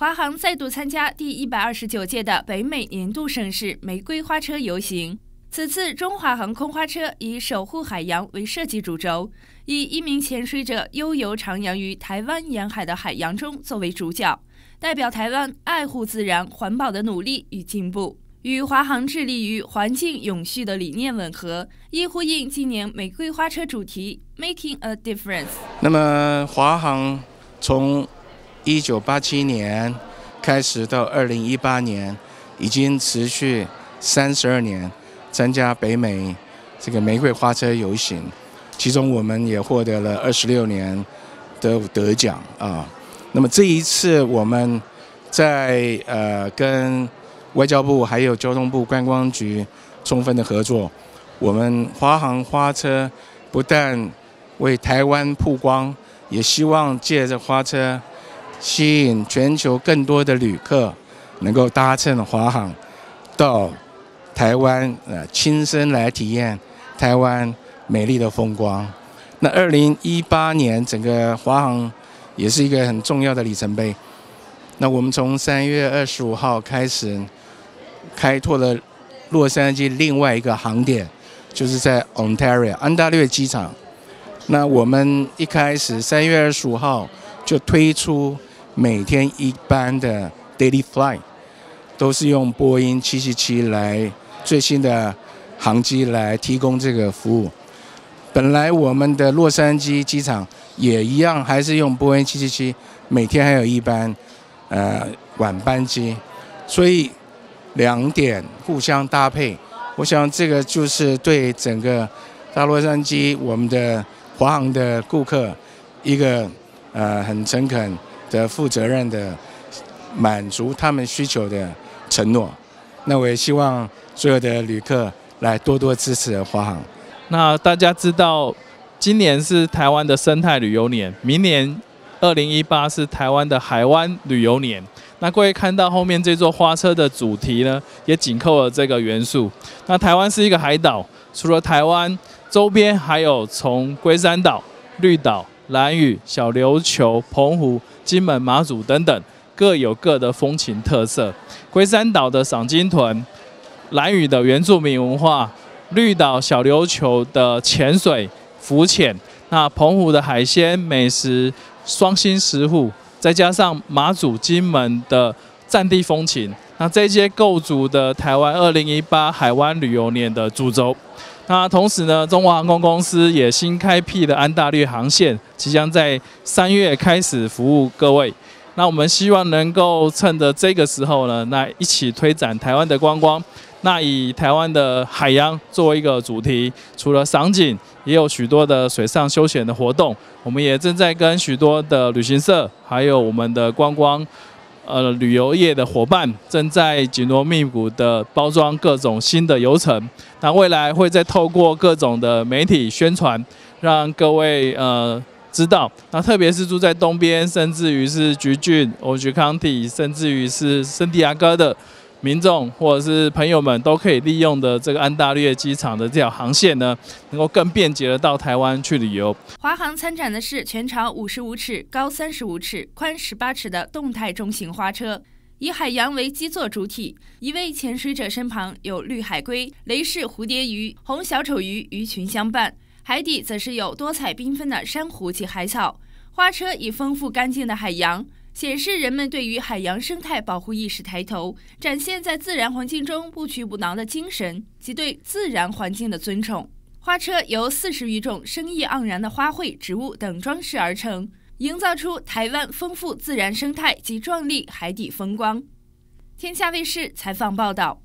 华航再度参加第一百二十九届的北美年度盛事——玫瑰花车游行。此次中华航空花车以守护海洋为设计主轴，以一名潜水者悠游徜徉于台湾沿海的海洋中作为主角，代表台湾爱护自然、环保的努力与进步，与华航致力于环境永续的理念吻合，亦呼应今年玫瑰花车主题 “Making a Difference”。那么，华航从一九八七年开始到二零一八年，已经持续三十二年参加北美这个玫瑰花车游行，其中我们也获得了二十六年的得奖啊。那么这一次我们在呃跟外交部还有交通部观光局充分的合作，我们华航花车不但为台湾曝光，也希望借着花车。吸引全球更多的旅客能够搭乘华航到台湾，呃，亲身来体验台湾美丽的风光。那二零一八年整个华航也是一个很重要的里程碑。那我们从三月二十五号开始开拓了洛杉矶另外一个航点，就是在 Ontario 安大略机场。那我们一开始三月二十五号就推出。每天一班的 daily flight 都是用波音777来最新的航机来提供这个服务。本来我们的洛杉矶机场也一样，还是用波音777，每天还有一班呃晚班机，所以两点互相搭配。我想这个就是对整个大洛杉矶我们的华航的顾客一个呃很诚恳。的负责任的满足他们需求的承诺，那我也希望所有的旅客来多多支持华航。那大家知道，今年是台湾的生态旅游年，明年二零一八是台湾的海湾旅游年。那各位看到后面这座花车的主题呢，也紧扣了这个元素。那台湾是一个海岛，除了台湾周边，还有从龟山岛、绿岛。蓝屿、小琉球、澎湖、金门、马祖等等，各有各的风情特色。龟山岛的赏金豚，蓝屿的原住民文化，绿岛、小琉球的潜水、浮潜，那澎湖的海鲜美食、双星石斛，再加上马祖、金门的战地风情，那这些构筑的台湾二零一八海湾旅游年的主轴。那同时呢，中华航空公司也新开辟的安大略航线，即将在三月开始服务各位。那我们希望能够趁着这个时候呢，那一起推展台湾的观光。那以台湾的海洋作为一个主题，除了赏景，也有许多的水上休闲的活动。我们也正在跟许多的旅行社，还有我们的观光。呃，旅游业的伙伴正在紧锣密鼓的包装各种新的游程，那未来会再透过各种的媒体宣传，让各位呃知道。那特别是住在东边，甚至于是橘郡、欧菊康体，甚至于是圣地亚哥的。民众或者是朋友们都可以利用的这个安大略机场的这条航线呢，能够更便捷的到台湾去旅游。华航参展的是全长五十五尺、高三十五尺、宽十八尺的动态中型花车，以海洋为基座主体。一位潜水者身旁有绿海龟、雷氏蝴蝶鱼、红小丑鱼鱼群相伴，海底则是有多彩缤纷的珊瑚及海草。花车以丰富干净的海洋。显示人们对于海洋生态保护意识抬头，展现在自然环境中不屈不挠的精神及对自然环境的尊重。花车由四十余种生意盎然的花卉、植物等装饰而成，营造出台湾丰富自然生态及壮丽海底风光。天下卫视采访报道。